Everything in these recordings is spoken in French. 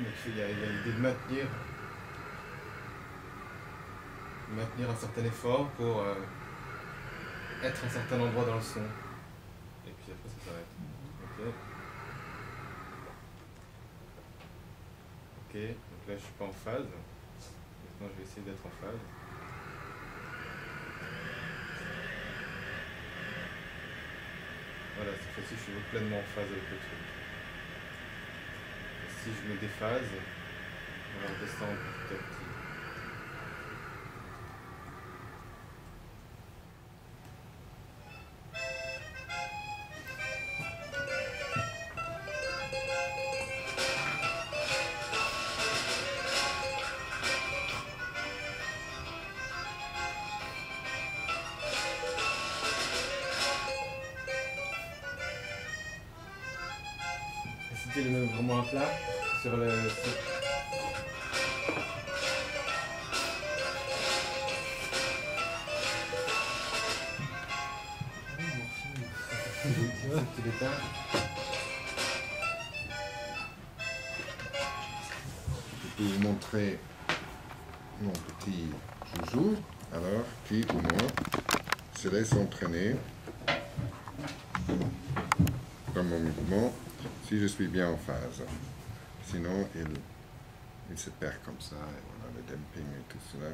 Donc il y a l'idée de maintenir, maintenir un certain effort pour euh, être à un certain endroit dans le son. Et puis après ça s'arrête. Ok. Ok, donc là je suis pas en phase. Maintenant je vais essayer d'être en phase. Voilà, cette fois-ci je suis pleinement en phase avec le truc. Si je me déphase, on va redescendre petit à petit. Le- vraiment un plat sur le. Je peux vous montrer mon petit joujou, alors, qui au moins se laisse entraîner dans mon mouvement si je suis bien en phase. Sinon, il, il se perd comme ça, et voilà le dumping et tout cela.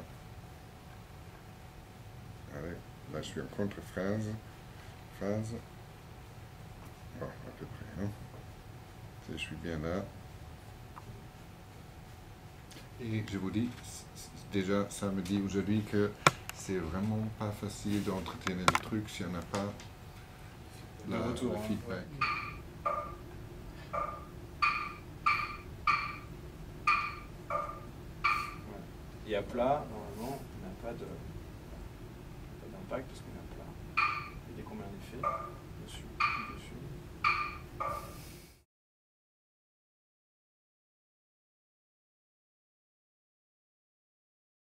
Allez, là je suis en contre-phase. Phase. Bon, à peu près. Hein. Si je suis bien là. Et je vous dis, c- c- déjà samedi aujourd'hui, que c'est vraiment pas facile d'entretenir le truc si on n'a pas Le la- retour, le hein. feedback. Et à plat, normalement, on n'a pas d'impact parce qu'on est à plat. Dès qu'on met un effet,